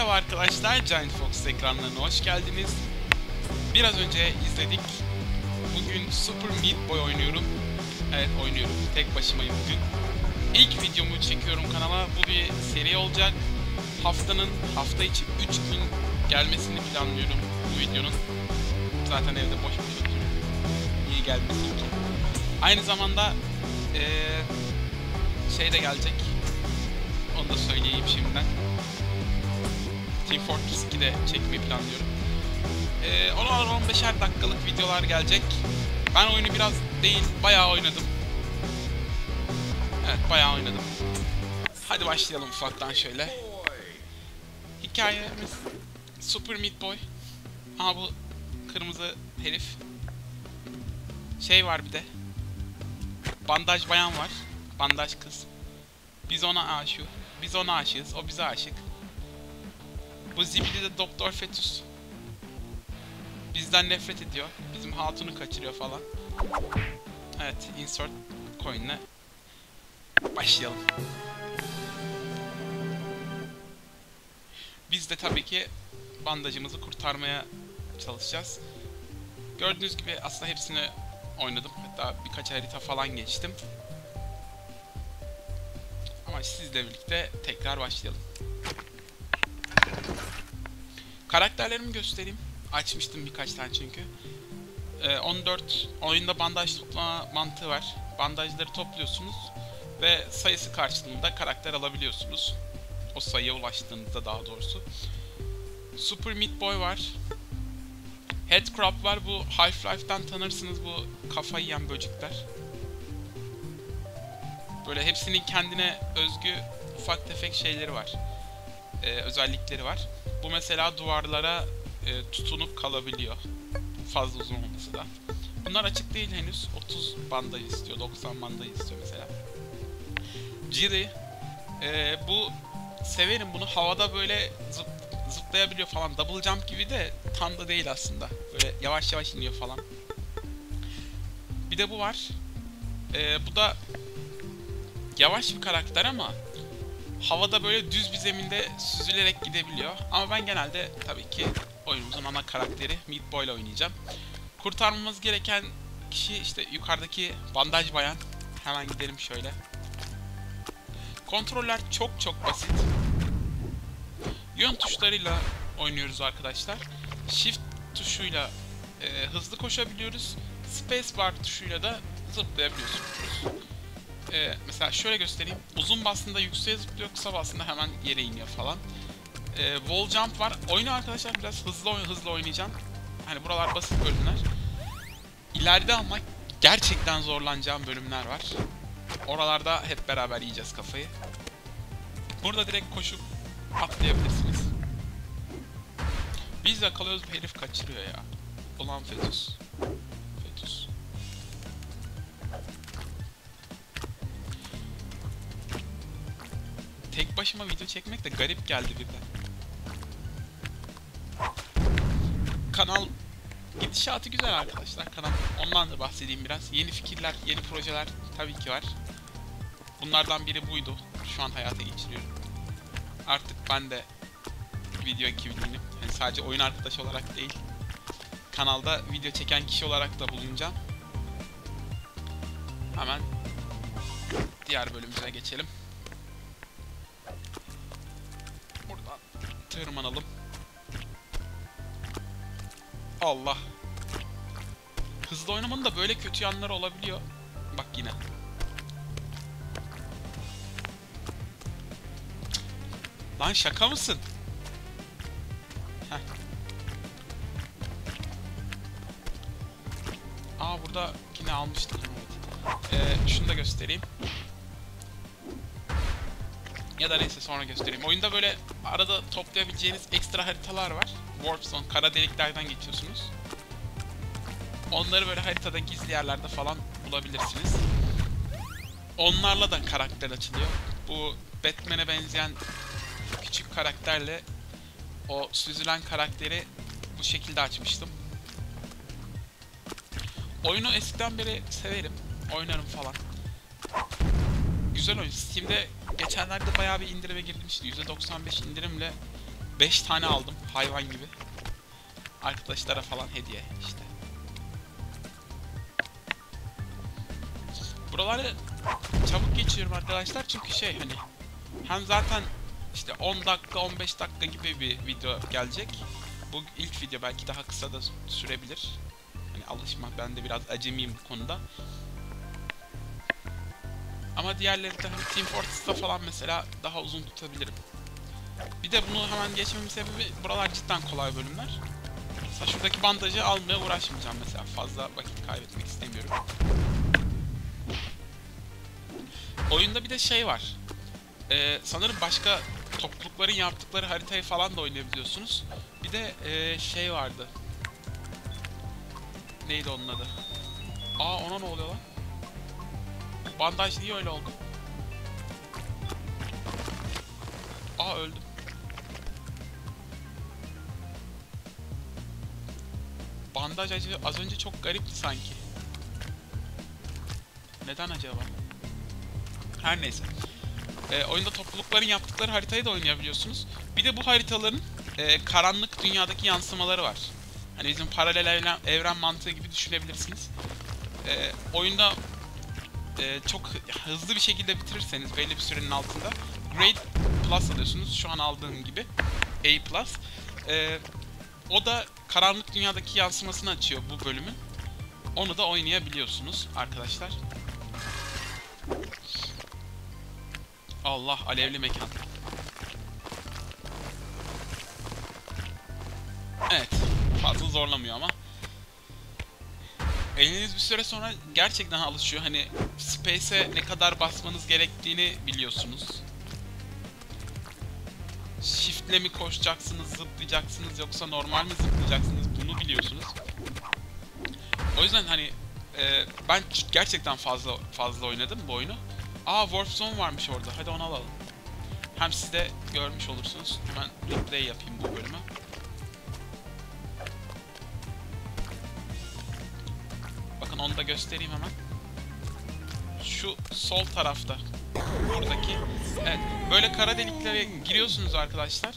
Merhaba arkadaşlar, Giant Fox ekranlarına hoş geldiniz. Biraz önce izledik. Bugün Super Meat Boy oynuyorum. Evet oynuyorum, tek başımayım bugün. İlk videomu çekiyorum kanala. Bu bir seri olacak. Haftanın, hafta içi 3 gün gelmesini planlıyorum bu videonun. Zaten evde boş boş oturuyorum. İyi gelmesin ki. Aynı zamanda eee şey de gelecek. Onu da söyleyeyim şimdiden. Team Fortress 2 de çekmeyi planlıyorum. Ee, 10-15'er dakikalık videolar gelecek. Ben oyunu biraz değil, bayağı oynadım. Evet, bayağı oynadım. Hadi başlayalım ufaktan şöyle. Hikayemiz Super Meat Boy. Aha bu kırmızı herif. Şey var bir de. Bandaj bayan var. Bandaj kız. Biz ona aşık. Biz ona aşığız. O bize aşık. Bu zibidi de Doktor Fetus. Bizden nefret ediyor. Bizim hatunu kaçırıyor falan. Evet, insert coin'le başlayalım. Biz de tabii ki bandajımızı kurtarmaya çalışacağız. Gördüğünüz gibi aslında hepsini oynadım. Hatta birkaç harita falan geçtim. Ama sizle birlikte tekrar başlayalım. Karakterlerimi göstereyim. Açmıştım birkaç tane çünkü. Ee, 14 oyunda bandaj toplama mantığı var. Bandajları topluyorsunuz ve sayısı karşılığında karakter alabiliyorsunuz. O sayıya ulaştığınızda daha doğrusu. Super Meat Boy var. Headcrab var. Bu Half-Life'dan tanırsınız bu kafa yiyen böcekler. Böyle hepsinin kendine özgü ufak tefek şeyleri var. Ee, özellikleri var. Bu mesela duvarlara e, tutunup kalabiliyor. Fazla uzun olması da. Bunlar açık değil henüz. 30 bandaj istiyor, 90 bandaj istiyor mesela. Jiri. E, bu severim bunu. Havada böyle zıp, zıplayabiliyor falan. Double jump gibi de tam da değil aslında. Böyle yavaş yavaş iniyor falan. Bir de bu var. E, bu da yavaş bir karakter ama havada böyle düz bir zeminde süzülerek gidebiliyor. Ama ben genelde tabii ki oyunumuzun ana karakteri Meat Boy ile oynayacağım. Kurtarmamız gereken kişi işte yukarıdaki bandaj bayan. Hemen gidelim şöyle. Kontroller çok çok basit. Yön tuşlarıyla oynuyoruz arkadaşlar. Shift tuşuyla e, hızlı koşabiliyoruz. Spacebar tuşuyla da zıplayabiliyorsunuz. Ee, mesela şöyle göstereyim. Uzun bastığında yükseğe zıplıyor, kısa bastığında hemen yere iniyor falan. Ee, wall jump var. Oyunu arkadaşlar biraz hızlı hızlı oynayacağım. Hani buralar basit bölümler. İleride ama gerçekten zorlanacağım bölümler var. Oralarda hep beraber yiyeceğiz kafayı. Burada direkt koşup atlayabilirsiniz. Biz yakalıyoruz bu herif kaçırıyor ya. Ulan. Fetus. Başıma video çekmek de garip geldi birden. Kanal gidişatı güzel arkadaşlar kanal. Ondan da bahsedeyim biraz. Yeni fikirler, yeni projeler tabii ki var. Bunlardan biri buydu. Şu an hayata geçiriyorum. Artık ben de video ekibiyim. Yani sadece oyun arkadaşı olarak değil. Kanalda video çeken kişi olarak da bulunacağım. Hemen diğer bölümümüze geçelim. Tırmanalım. Allah. Hızlı oynamanın da böyle kötü yanları olabiliyor. Bak yine. Lan şaka mısın? Heh. Aa burada yine almıştık. Evet. Ee, şunu da göstereyim. Ya da neyse sonra göstereyim. Oyunda böyle arada toplayabileceğiniz ekstra haritalar var. Warp Zone, kara deliklerden geçiyorsunuz. Onları böyle haritada gizli yerlerde falan bulabilirsiniz. Onlarla da karakter açılıyor. Bu Batman'e benzeyen küçük karakterle o süzülen karakteri bu şekilde açmıştım. Oyunu eskiden beri severim. Oynarım falan. Güzel oyun. Steam'de geçenlerde bayağı bir indirime girmişti. %95 indirimle 5 tane aldım hayvan gibi. Arkadaşlara falan hediye işte. Buraları çabuk geçiyorum arkadaşlar çünkü şey hani hem zaten işte 10 dakika 15 dakika gibi bir video gelecek. Bu ilk video belki daha kısa da sürebilir. Hani alışma ben de biraz acemiyim bu konuda. Ama diğerleri de hani Team Fortress'ta falan mesela daha uzun tutabilirim. Bir de bunu hemen geçmemin sebebi buralar cidden kolay bölümler. Mesela şuradaki bandajı almaya uğraşmayacağım mesela. Fazla vakit kaybetmek istemiyorum. Oyunda bir de şey var. Ee, sanırım başka toplulukların yaptıkları haritayı falan da oynayabiliyorsunuz. Bir de ee, şey vardı. Neydi onun adı? Aa ona ne oluyor lan? Bandaj niye öyle oldu? Aa öldüm. Bandaj acı az önce çok garipti sanki. Neden acaba? Her neyse. Ee, oyunda toplulukların yaptıkları haritayı da oynayabiliyorsunuz. Bir de bu haritaların e, karanlık dünyadaki yansımaları var. Hani bizim paralel evren, evren mantığı gibi düşünebilirsiniz. Ee, oyunda e, çok hızlı bir şekilde bitirirseniz belli bir sürenin altında Grade Plus alıyorsunuz. Şu an aldığım gibi A Plus. Ee, o da karanlık dünyadaki yansımasını açıyor bu bölümün. Onu da oynayabiliyorsunuz arkadaşlar. Allah alevli mekan. Evet. Fazla zorlamıyor ama. Eliniz bir süre sonra gerçekten alışıyor. Hani space'e ne kadar basmanız gerektiğini biliyorsunuz. Shift'le mi koşacaksınız, zıplayacaksınız yoksa normal mi zıplayacaksınız bunu biliyorsunuz. O yüzden hani e, ben gerçekten fazla fazla oynadım bu oyunu. Aa Warp Zone varmış orada. Hadi onu alalım. Hem siz de görmüş olursunuz. Hemen replay yapayım bu bölümü. Onu da göstereyim hemen. Şu sol tarafta. Buradaki. Evet. Böyle kara deliklere giriyorsunuz arkadaşlar.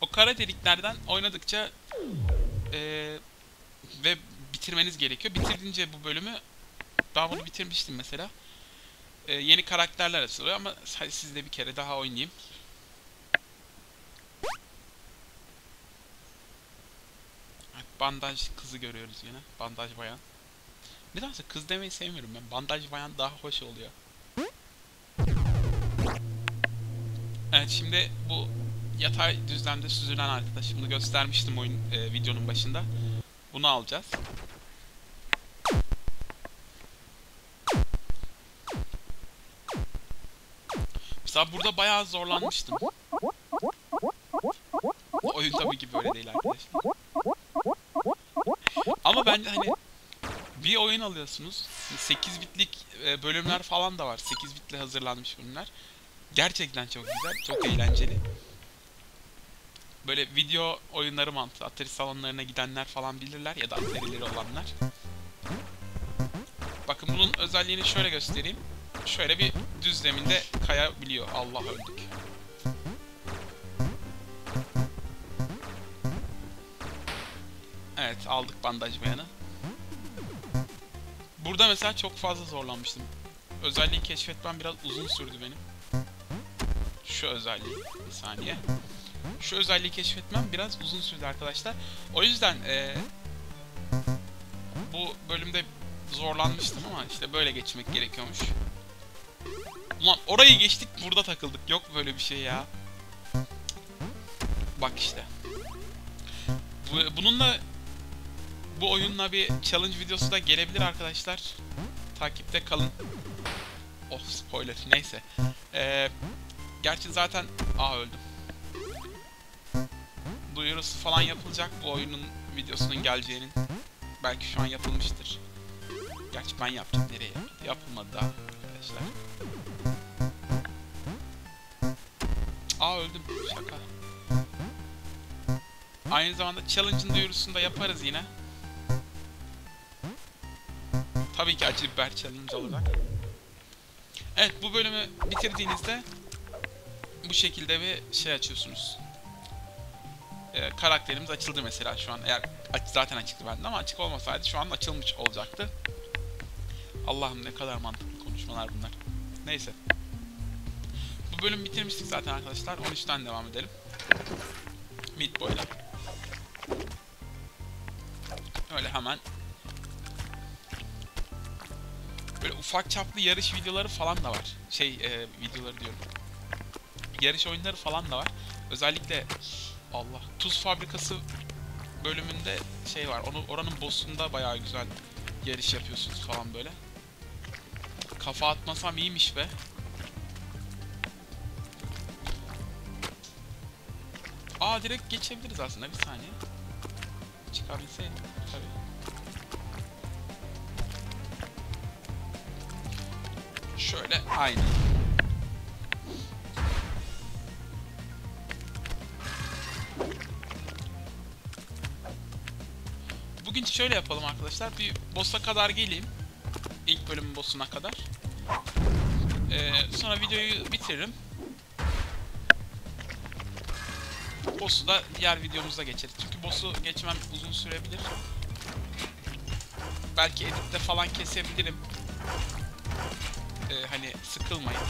O kara deliklerden oynadıkça ee, ve bitirmeniz gerekiyor. Bitirince bu bölümü ben bunu bitirmiştim mesela. Ee, yeni karakterler açılıyor ama hadi siz de bir kere daha oynayayım. Bandaj kızı görüyoruz yine. Bandaj bayan. Nedense kız demeyi sevmiyorum ben. Bandaj bayan daha hoş oluyor. Evet şimdi bu yatay düzlemde süzülen arkadaşımı göstermiştim oyun e, videonun başında. Bunu alacağız. Mesela burada bayağı zorlanmıştım. Oyun tabii ki böyle değil arkadaşlar. Ama bence hani bir oyun alıyorsunuz. 8 bitlik e, bölümler falan da var. 8 bitle hazırlanmış bölümler. Gerçekten çok güzel, çok eğlenceli. Böyle video oyunları mantığı, Atari salonlarına gidenler falan bilirler ya da Atari'leri olanlar. Bakın bunun özelliğini şöyle göstereyim. Şöyle bir düz zeminde kayabiliyor. Allah öldük. Evet aldık bandaj bayanı. Burada mesela çok fazla zorlanmıştım. Özelliği keşfetmem biraz uzun sürdü benim. Şu özelliği. Bir saniye. Şu özelliği keşfetmem biraz uzun sürdü arkadaşlar. O yüzden ee, bu bölümde zorlanmıştım ama işte böyle geçmek gerekiyormuş. Ulan orayı geçtik burada takıldık. Yok böyle bir şey ya. Bak işte. Bu, bununla bu oyunla bir challenge videosu da gelebilir arkadaşlar. Takipte kalın. Oh spoiler neyse. Ee, gerçi zaten... Aa öldüm. Duyurusu falan yapılacak bu oyunun videosunun geleceğinin. Belki şu an yapılmıştır. Gerçi ben yaptım. Nereye? Yapılmadı daha arkadaşlar. Aa öldüm. Şaka. Aynı zamanda challenge'ın duyurusunu da yaparız yine. Tabii ki acı biber challenge olacak. Evet bu bölümü bitirdiğinizde bu şekilde bir şey açıyorsunuz. e, karakterimiz açıldı mesela şu an. Eğer zaten açıktı bende ama açık olmasaydı şu an açılmış olacaktı. Allah'ım ne kadar mantıklı konuşmalar bunlar. Neyse. Bu bölüm bitirmiştik zaten arkadaşlar. 13'ten devam edelim. Meat Boy'la. Öyle hemen böyle ufak çaplı yarış videoları falan da var. Şey e, videoları diyorum. Yarış oyunları falan da var. Özellikle Allah tuz fabrikası bölümünde şey var. Onu oranın boss'unda bayağı güzel yarış yapıyorsunuz falan böyle. Kafa atmasam iyiymiş be. Aa direkt geçebiliriz aslında bir saniye. Çıkabilseydim tabii. Şöyle aynı. Bugün şöyle yapalım arkadaşlar. Bir boss'a kadar geleyim. İlk bölümün boss'una kadar. Ee, sonra videoyu bitiririm. Boss'u da diğer videomuzda geçeriz. Çünkü boss'u geçmem uzun sürebilir. Belki editte falan kesebilirim. Ee, hani sıkılmayın.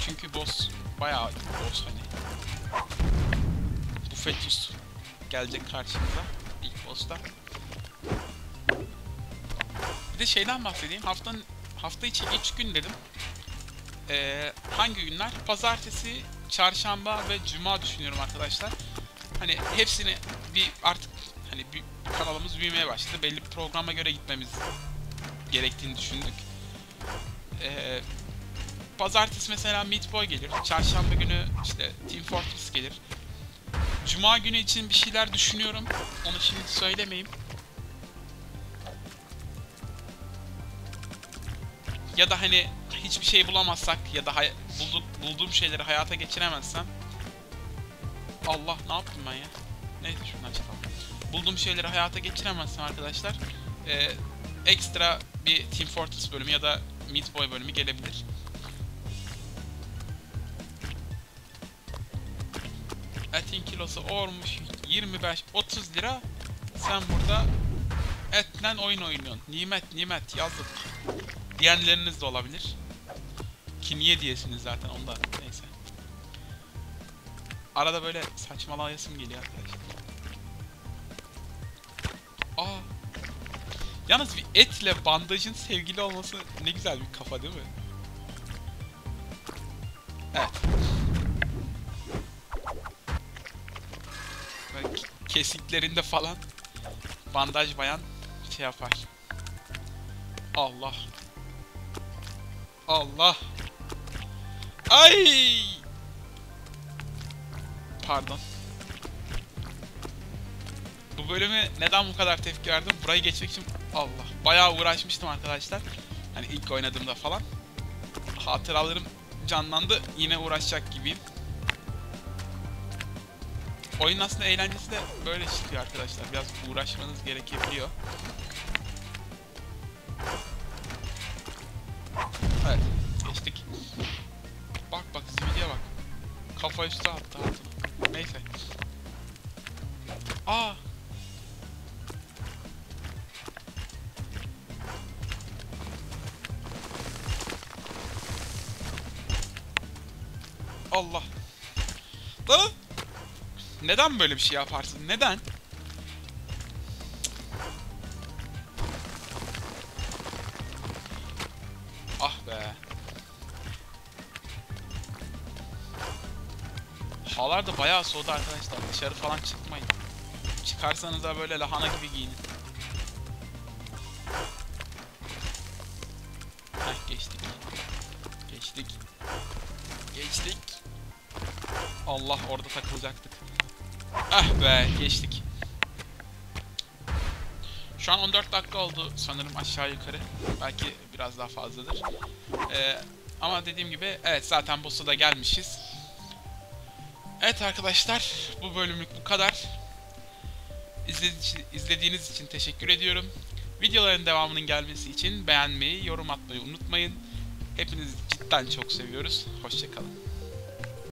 Çünkü boss bayağı boss hani. Bufetus gelecek karşımıza ilk boss'ta. Bir de şeyden bahsedeyim. Haftanın hafta içi 3 gün dedim. Ee, hangi günler? Pazartesi, çarşamba ve cuma düşünüyorum arkadaşlar. Hani hepsini bir artık hani bir kanalımız büyümeye başladı. Belli bir programa göre gitmemiz gerektiğini düşündük. Ee, pazartesi mesela Meat Boy gelir. Çarşamba günü işte Team Fortress gelir. Cuma günü için bir şeyler düşünüyorum. Onu şimdi söylemeyeyim. Ya da hani hiçbir şey bulamazsak ya da bulduk, bulduğum şeyleri hayata geçiremezsem Allah ne yaptım ben ya? Neyse şuradan çıkalım. Bulduğum şeyleri hayata geçiremezsem arkadaşlar e, ekstra bir Team Fortress bölümü ya da Meat Boy bölümü gelebilir. Etin kilosu olmuş 25-30 lira. Sen burada etle oyun oynuyorsun. Nimet nimet yazık. Diyenleriniz de olabilir. Ki niye diyesiniz zaten onda neyse. Arada böyle saçmalayasım geliyor arkadaşlar. Yalnız bir etle bandajın sevgili olması ne güzel bir kafa değil mi? Evet. Kesiklerinde falan bandaj bayan şey yapar. Allah. Allah. Ay! Pardon. Bu bölümü neden bu kadar tepki verdim? Burayı geçmek için Allah. Bayağı uğraşmıştım arkadaşlar. Hani ilk oynadığımda falan. Hatıralarım canlandı. Yine uğraşacak gibiyim. Oyun aslında eğlencesi de böyle çıkıyor arkadaşlar. Biraz uğraşmanız gerekebiliyor. Evet, geçtik. Bak bak Zibidye bak. Kafa üstü attı. Neyse. Aa! Allah. Lan! Neden böyle bir şey yaparsın? Neden? Ah be. Havalar da bayağı soğudu arkadaşlar. Dışarı falan çıkmayın. Çıkarsanız da böyle lahana gibi giyinin. Heh geçtik. Geçtik. Geçtik. Allah orada takılacaktık. Ah be geçtik. Şu an 14 dakika oldu sanırım aşağı yukarı. Belki biraz daha fazladır. Ee, ama dediğim gibi evet zaten boss'a da gelmişiz. Evet arkadaşlar bu bölümlük bu kadar. İzledi- izlediğiniz için teşekkür ediyorum. Videoların devamının gelmesi için beğenmeyi, yorum atmayı unutmayın. Hepinizi cidden çok seviyoruz. Hoşçakalın.